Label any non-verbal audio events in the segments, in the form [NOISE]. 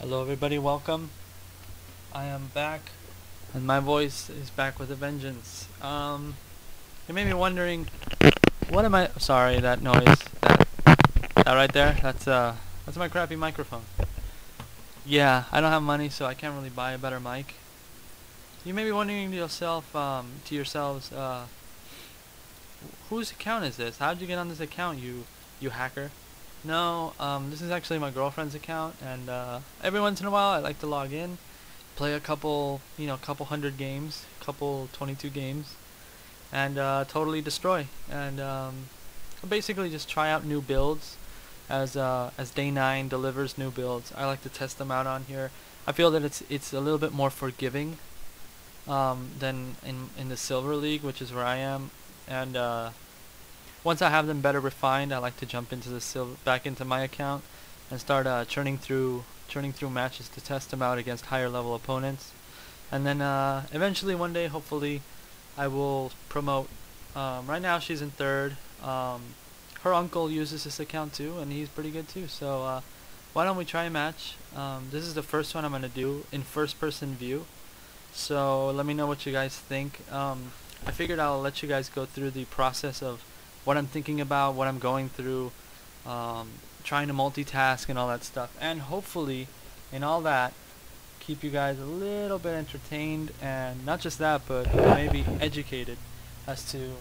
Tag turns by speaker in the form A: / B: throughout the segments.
A: Hello everybody, welcome. I am back, and my voice is back with a vengeance. Um, you may be wondering, what am I, sorry, that noise, that, that right there, that's, uh, that's my crappy microphone. Yeah, I don't have money, so I can't really buy a better mic. You may be wondering to yourself, um, to yourselves, uh, whose account is this? How did you get on this account, you, you hacker? No, um, this is actually my girlfriend's account, and uh, every once in a while I like to log in, play a couple, you know, a couple hundred games, a couple 22 games, and uh, totally destroy. And um, basically just try out new builds as uh, as Day 9 delivers new builds. I like to test them out on here. I feel that it's it's a little bit more forgiving um, than in in the Silver League, which is where I am, and uh, once I have them better refined, I like to jump into the back into my account and start uh, churning through churning through matches to test them out against higher level opponents. And then uh, eventually one day, hopefully, I will promote. Um, right now she's in third. Um, her uncle uses this account too, and he's pretty good too. So uh, why don't we try a match? Um, this is the first one I'm gonna do in first-person view. So let me know what you guys think. Um, I figured I'll let you guys go through the process of what I'm thinking about, what I'm going through, um, trying to multitask and all that stuff. And hopefully, in all that, keep you guys a little bit entertained and not just that, but maybe educated as to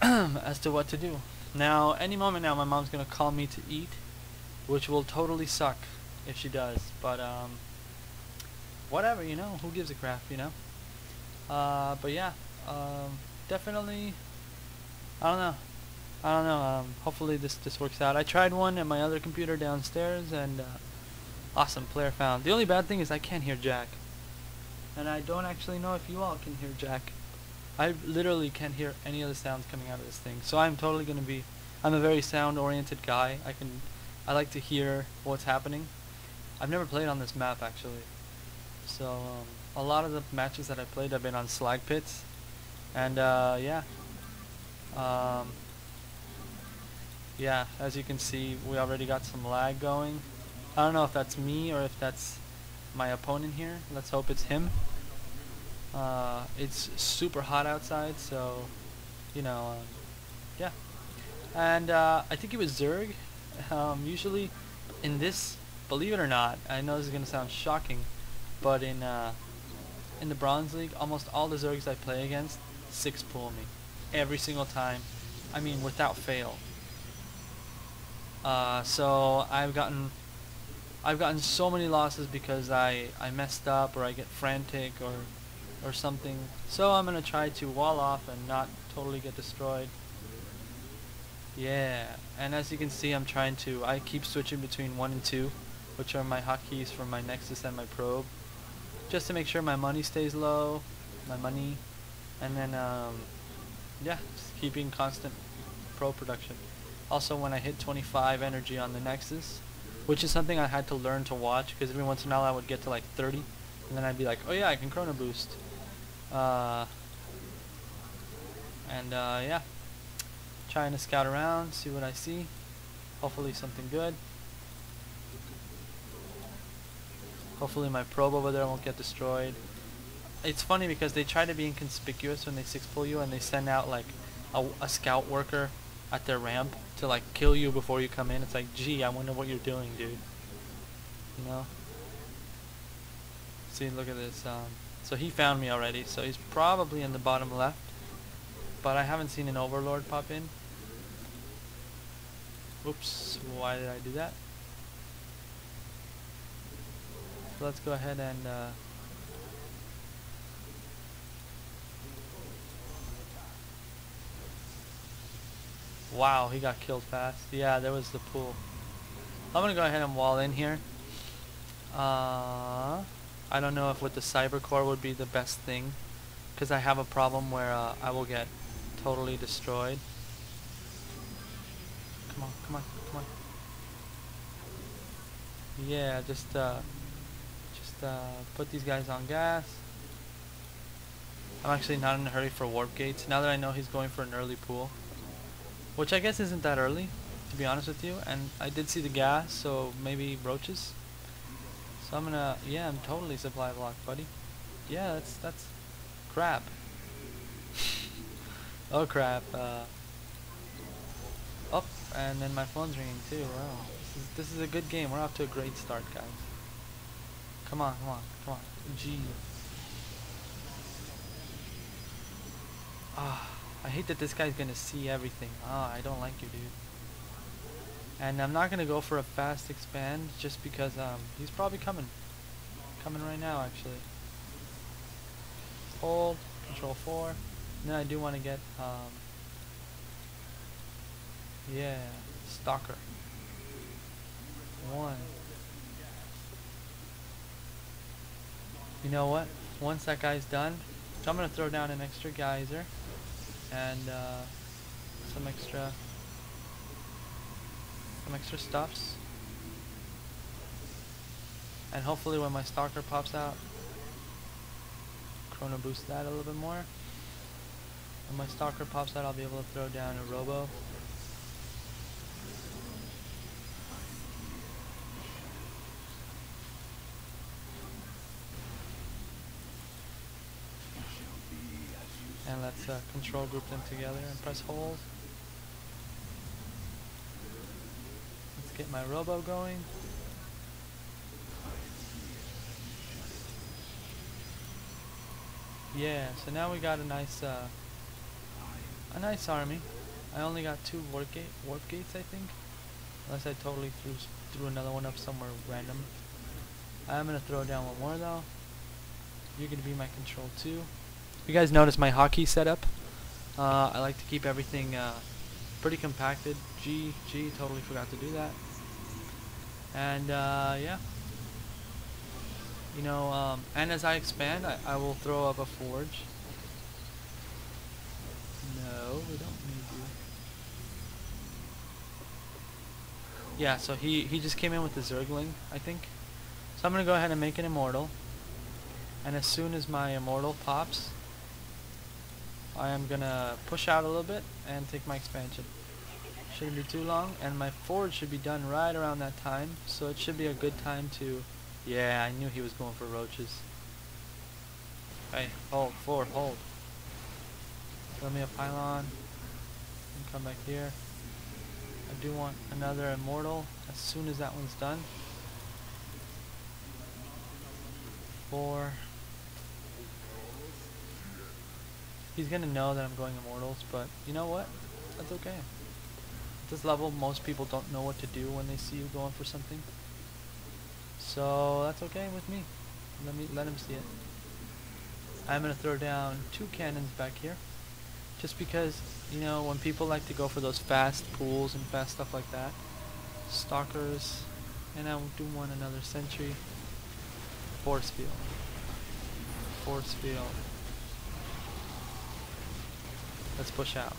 A: [CLEARS THROAT] as to what to do. Now, any moment now, my mom's gonna call me to eat, which will totally suck if she does. But um, whatever, you know, who gives a crap, you know? Uh, but yeah, um, definitely I don't know. I don't know. Um, hopefully this this works out. I tried one at my other computer downstairs, and uh, awesome player found. The only bad thing is I can't hear Jack, and I don't actually know if you all can hear Jack. I literally can't hear any of the sounds coming out of this thing. So I'm totally gonna be. I'm a very sound-oriented guy. I can. I like to hear what's happening. I've never played on this map actually, so um, a lot of the matches that I played have been on slag pits, and uh, yeah, um, yeah, as you can see, we already got some lag going. I don't know if that's me or if that's my opponent here. Let's hope it's him. Uh, it's super hot outside, so, you know, um, yeah. And uh, I think it was Zerg. Um, usually in this, believe it or not, I know this is going to sound shocking, but in, uh, in the Bronze League, almost all the Zergs I play against, 6 pull me every single time. I mean, without fail. Uh, so I've gotten, I've gotten so many losses because I I messed up or I get frantic or, or something. So I'm gonna try to wall off and not totally get destroyed. Yeah, and as you can see, I'm trying to. I keep switching between one and two, which are my hotkeys for my Nexus and my Probe, just to make sure my money stays low, my money, and then um, yeah, just keeping constant pro production. Also, when I hit 25 energy on the Nexus, which is something I had to learn to watch, because every once in a while I would get to like 30, and then I'd be like, oh yeah, I can chrono boost. Uh, and uh, yeah, trying to scout around, see what I see. Hopefully something good. Hopefully my probe over there won't get destroyed it's funny because they try to be inconspicuous when they six pull you and they send out like a, a, scout worker at their ramp to like kill you before you come in. It's like, gee, I wonder what you're doing, dude. You know? See, look at this. Um, so he found me already, so he's probably in the bottom left. But I haven't seen an overlord pop in. Oops, why did I do that? So let's go ahead and uh, Wow, he got killed fast. Yeah, there was the pool. I'm gonna go ahead and wall in here. Uh, I don't know if with the cyber core would be the best thing, because I have a problem where uh, I will get totally destroyed. Come on, come on, come on. Yeah, just uh, just uh, put these guys on gas. I'm actually not in a hurry for warp gates. Now that I know he's going for an early pool. Which I guess isn't that early, to be honest with you. And I did see the gas, so maybe roaches. So I'm gonna, yeah, I'm totally supply block, buddy. Yeah, that's, that's crap. [LAUGHS] oh crap, uh, up, and then my phone's ringing too, wow. This is, this is a good game, we're off to a great start, guys. Come on, come on, come on, Gee. Ah, I hate that this guy's gonna see everything. Ah, I don't like you, dude. And I'm not gonna go for a fast expand just because um he's probably coming. Coming right now actually. Hold, control four. And then I do want to get um Yeah, stalker. One. You know what? Once that guy's done, so I'm gonna throw down an extra geyser and uh, some extra some extra stuffs. And hopefully when my stalker pops out, chrono boost that a little bit more. When my stalker pops out, I'll be able to throw down a robo. And let's uh, control group them together and press hold. Let's get my robo going. Yeah, so now we got a nice uh, a nice army. I only got two warp gate warp gates I think. Unless I totally threw threw another one up somewhere random. I'm gonna throw down one more though. You're gonna be my control two. You guys notice my hotkey setup? Uh, I like to keep everything uh, pretty compacted. G, G, totally forgot to do that. And uh, yeah. You know, um, and as I expand, I, I will throw up a forge. No, we don't need you. Yeah, so he, he just came in with the Zergling, I think. So I'm going to go ahead and make an Immortal. And as soon as my Immortal pops, I am gonna push out a little bit and take my expansion. Shouldn't be too long, and my forge should be done right around that time, so it should be a good time to... Yeah, I knew he was going for roaches. Hey, hold, forward, hold. Let me a pylon, and come back here. I do want another immortal as soon as that one's done. Four. He's gonna know that I'm going immortals, but you know what? That's okay. At this level, most people don't know what to do when they see you going for something. So that's okay with me. Let me let him see it. I'm gonna throw down two cannons back here. Just because, you know, when people like to go for those fast pools and fast stuff like that, stalkers, and I do want another sentry. Force field. Force field. Let's push out.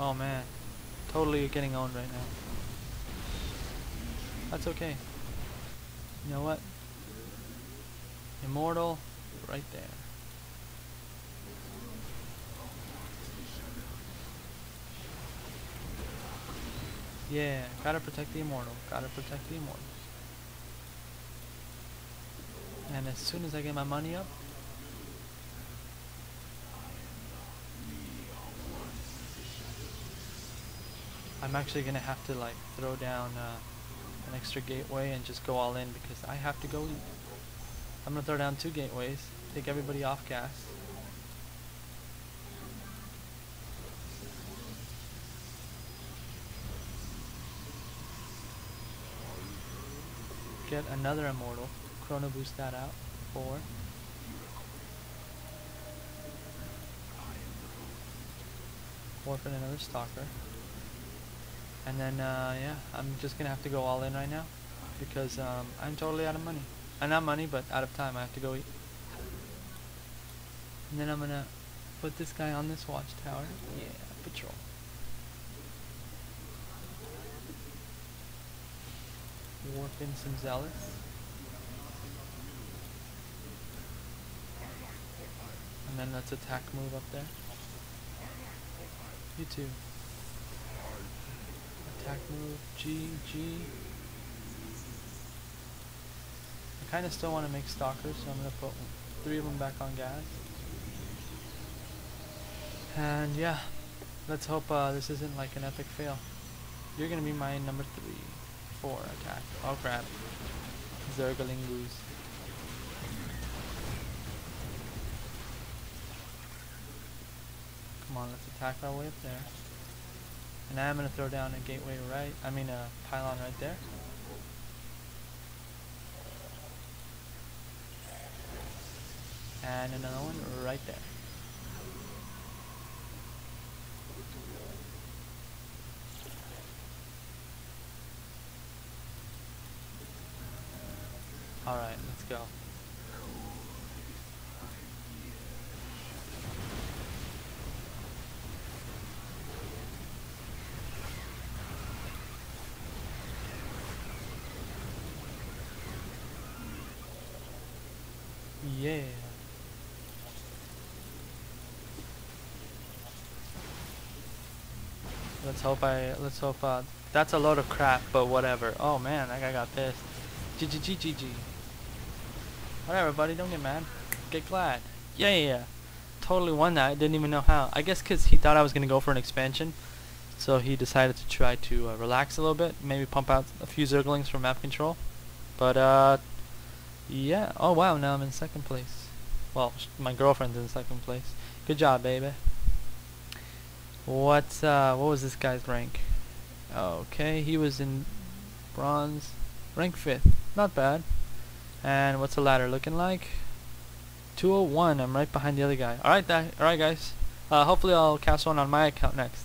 A: Oh man, totally getting owned right now. That's okay. You know what? Immortal, right there. Yeah, gotta protect the immortal. Gotta protect the immortal. And as soon as I get my money up, I'm actually gonna have to like throw down uh, an extra gateway and just go all in because I have to go eat. I'm gonna throw down two gateways, take everybody off gas. Get another immortal, chrono boost that out, four. Orphan another stalker. And then, uh, yeah, I'm just gonna have to go all in right now because um, I'm totally out of money. Uh, not money, but out of time. I have to go eat. And then I'm gonna put this guy on this watchtower. Yeah, patrol. Some zealots. And then let's attack move up there. You too. Attack move, G, G. I kind of still want to make stalkers, so I'm going to put three of them back on gas. And yeah, let's hope uh, this isn't like an epic fail. You're going to be my number three, four attack. Oh crap. Zergling Zergalingus. Come on, let's attack our way up there. And I'm going to throw down a gateway right, I mean a pylon right there. And another one right there. Go. Yeah. Let's hope I, let's hope, uh, that's a load of crap, but whatever. Oh man, that guy got pissed. GGGGG. Whatever, buddy, don't get mad. Get glad. Yeah, yeah, yeah. Totally won that. I didn't even know how. I guess because he thought I was going to go for an expansion. So he decided to try to uh, relax a little bit. Maybe pump out a few Zerglings for map control. But, uh, yeah. Oh, wow, now I'm in second place. Well, my girlfriend's in second place. Good job, baby. What, uh, what was this guy's rank? Okay, he was in bronze. Rank 5th. Not bad. And what's the ladder looking like? 201. I'm right behind the other guy. Alright, alright guys. Uh, hopefully I'll cast one on my account next.